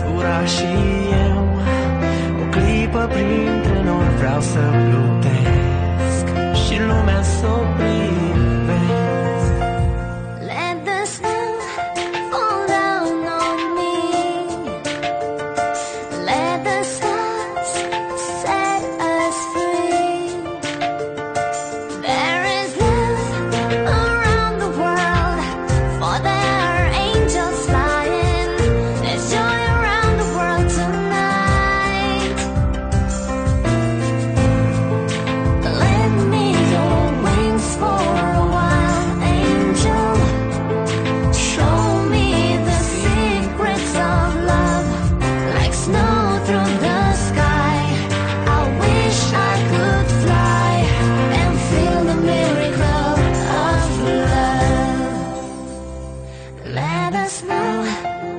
zbura și eu O clipă printre nori vreau să plutesc. Și lumea s-o us.